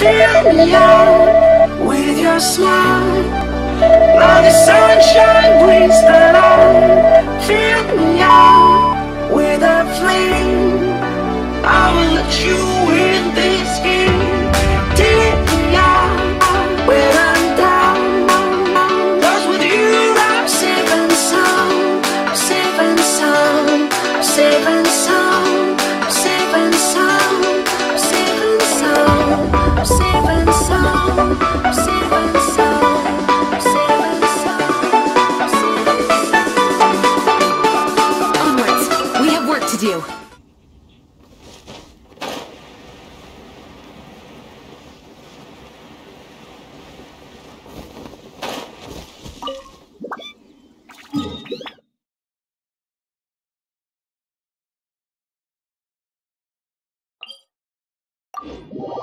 champion with your smile. Now the sunshine brings the light. Fill me out with a flame. I will you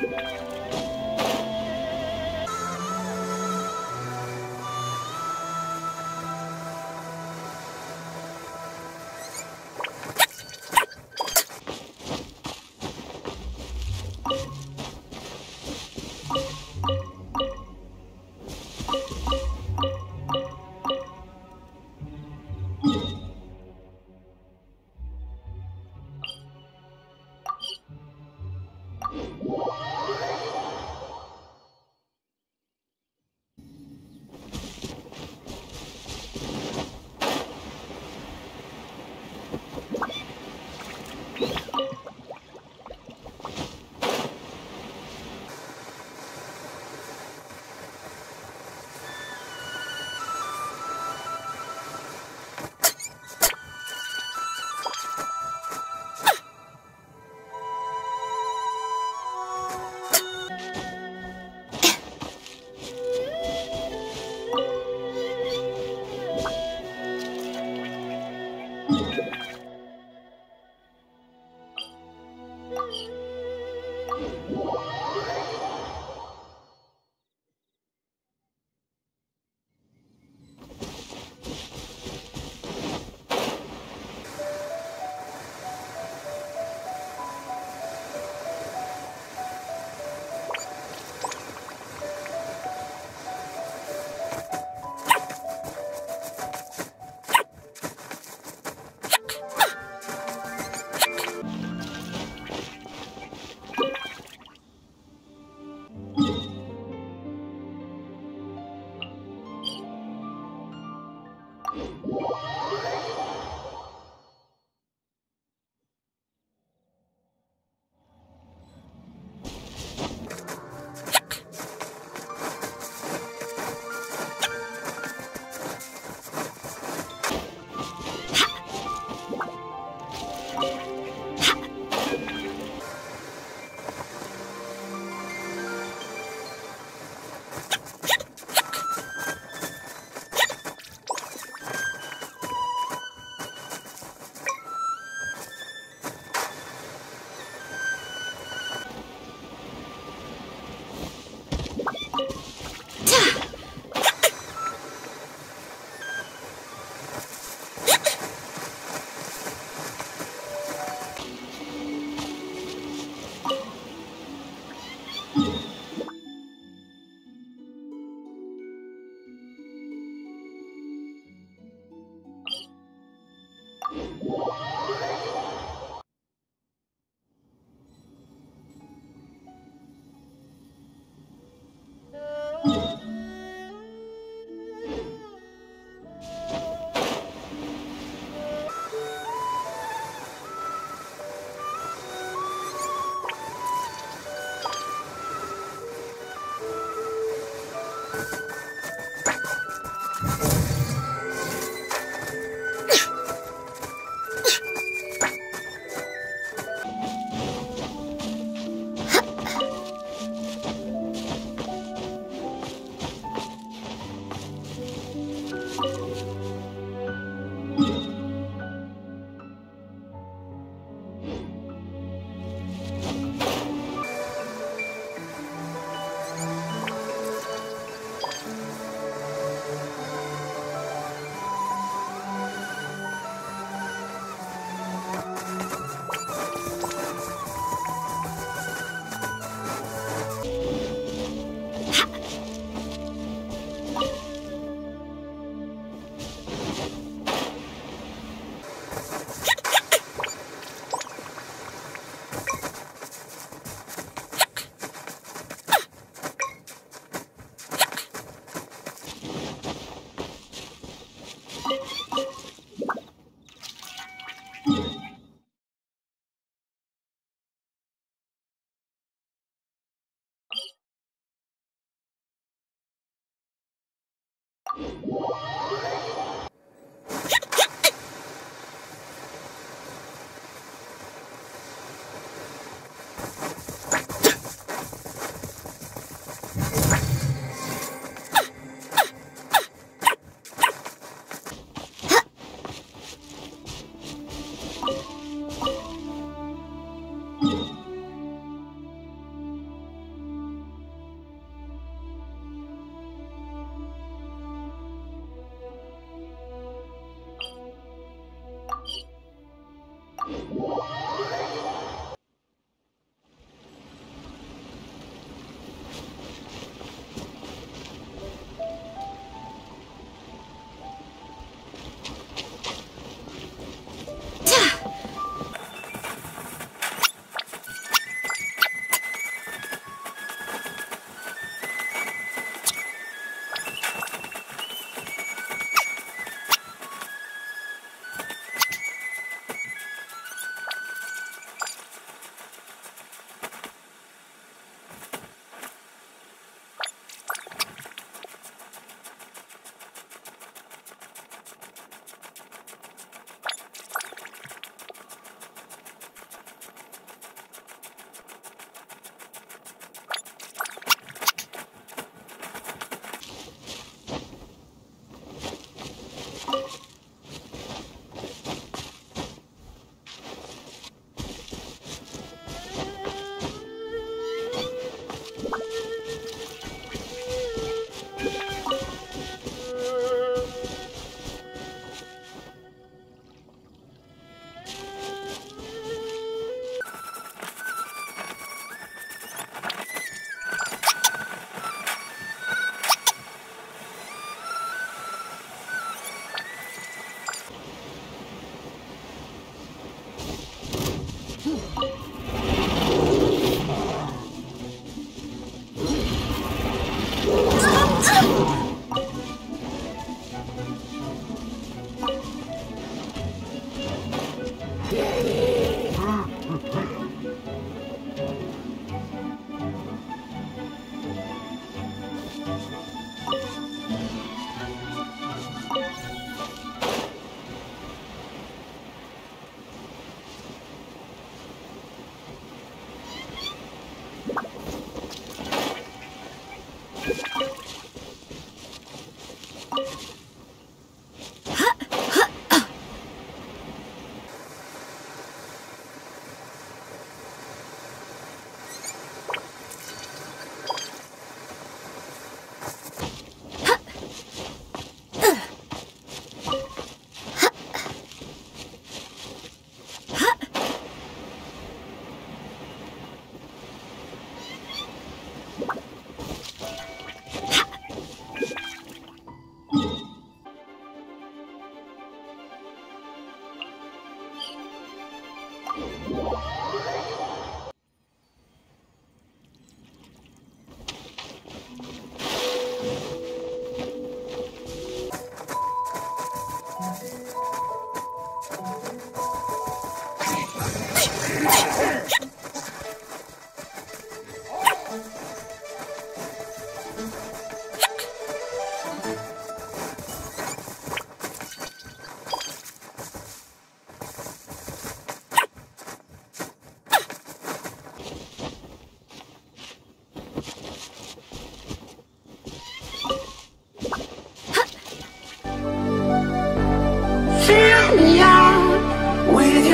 Música